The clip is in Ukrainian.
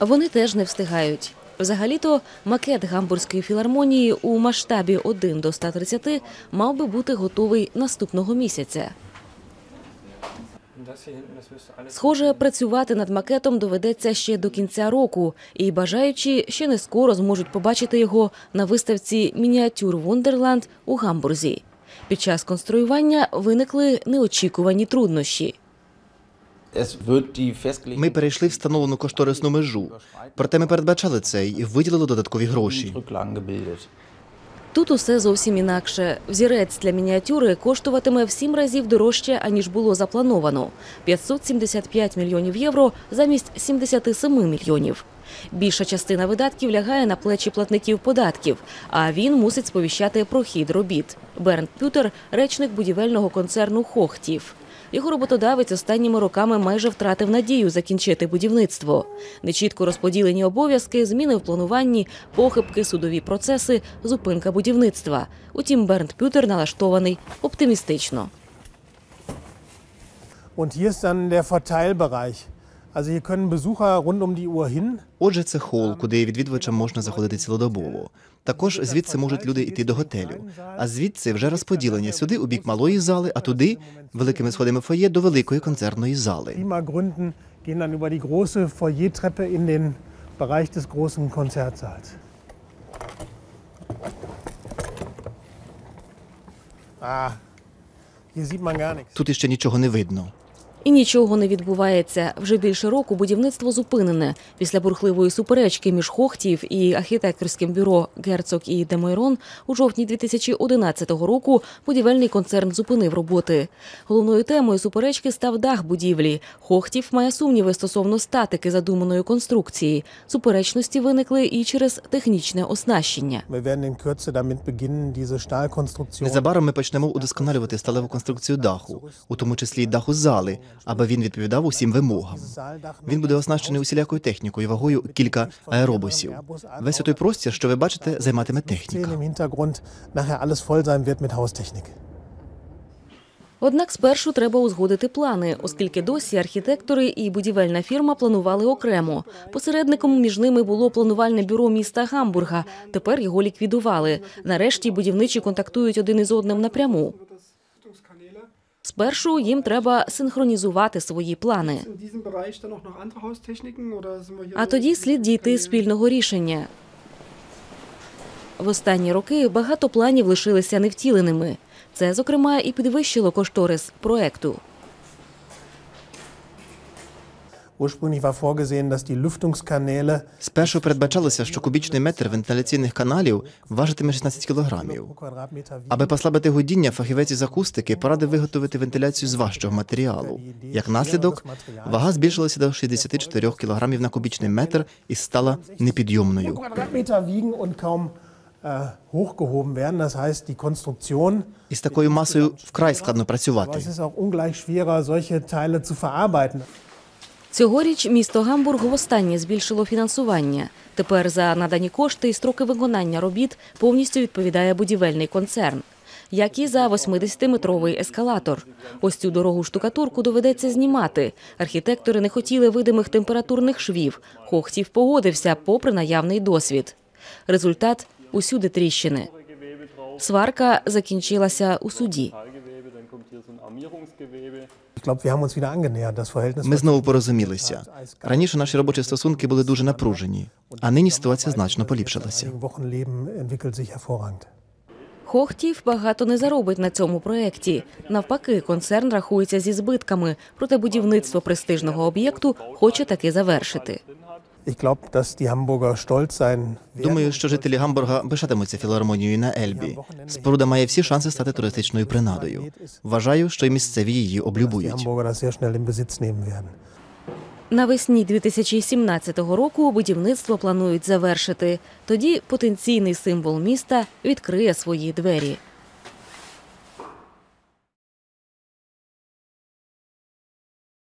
Вони теж не встигають. Взагалі-то макет гамбурзької філармонії у масштабі 1 до 130 мав би бути готовий наступного місяця. Схоже, працювати над макетом доведеться ще до кінця року, і бажаючі ще не скоро зможуть побачити його на виставці Мініатюр Вундерланд у Гамбурзі. Під час конструювання виникли неочікувані труднощі. Ми перейшли встановлену кошторисну межу. Проте ми передбачали це і виділили додаткові гроші. Тут усе зовсім інакше. Взірець для мініатюри коштуватиме в сім разів дорожче, аніж було заплановано 575 мільйонів євро замість 77 мільйонів. Більша частина видатків лягає на плечі платників податків, а він мусить сповіщати про хід робіт. Бернт Пютер – речник будівельного концерну Хохтів. Його роботодавець останніми роками майже втратив надію закінчити будівництво. Нечітко розподілені обов'язки, зміни в плануванні, похибки, судові процеси, зупинка будівництва. Утім, Бернт Пютер налаштований оптимістично. Und hier ist dann der Verteilbereich. Um. Отже, це хол, куди відвідувачам можна заходити цілодобово. Також звідси можуть люди йти до готелю. А звідси вже розподілення сюди у бік малої зали, а туди великими сходами фоє до великої концертної зали. Bereich des großen Konzertsaals. Ah, hier sieht man gar nichts. Тут іще нічого не видно. І нічого не відбувається. Вже більше року будівництво зупинене. Після бурхливої суперечки між Хохтів і архітекторським бюро Герцог і Демойрон у жовтні 2011 року будівельний концерн зупинив роботи. Головною темою суперечки став дах будівлі. Хохтів має сумніви стосовно статики задуманої конструкції. Суперечності виникли і через технічне оснащення. Незабаром ми почнемо удосконалювати сталеву конструкцію даху, у тому числі даху зали, аби він відповідав усім вимогам. Він буде оснащений усілякою технікою, вагою кілька аеробусів. Весь той простір, що ви бачите, займатиме техніка. Однак спершу треба узгодити плани, оскільки досі архітектори і будівельна фірма планували окремо. Посередником між ними було планувальне бюро міста Гамбурга. Тепер його ліквідували. Нарешті будівничі контактують один із одним напряму. Спершу їм треба синхронізувати свої плани. А тоді слід дійти спільного рішення. В останні роки багато планів лишилися невтіленими. Це, зокрема, і підвищило кошторис проекту. Спершу передбачалося, що кубічний метр вентиляційних каналів важитиме 16 кілограмів. Аби послабити гудіння, фахівець із акустики порадив виготовити вентиляцію з важчого матеріалу. Як наслідок, вага збільшилася до 64 кілограмів на кубічний метр і стала непідйомною. Äh, Із такою масою вкрай складно працювати. Цьогоріч місто Гамбург востаннє збільшило фінансування. Тепер за надані кошти і строки виконання робіт повністю відповідає будівельний концерн. Як і за 80-метровий ескалатор. Ось цю дорогу штукатурку доведеться знімати. Архітектори не хотіли видимих температурних швів. Хохтів погодився, попри наявний досвід. Результат усюди тріщини. Сварка закінчилася у суді. Ми знову порозумілися. Раніше наші робочі стосунки були дуже напружені, а нині ситуація значно поліпшилася. Хохтів багато не заробить на цьому проєкті. Навпаки, концерн рахується зі збитками, проте будівництво престижного об'єкту хоче таки завершити. Думаю, що жителі Гамбурга пишатимуться філармонією на Ельбі. Споруда має всі шанси стати туристичною принадою. Вважаю, що й місцеві її облюбують. Навесні 2017 року будівництво планують завершити. Тоді потенційний символ міста відкриє свої двері.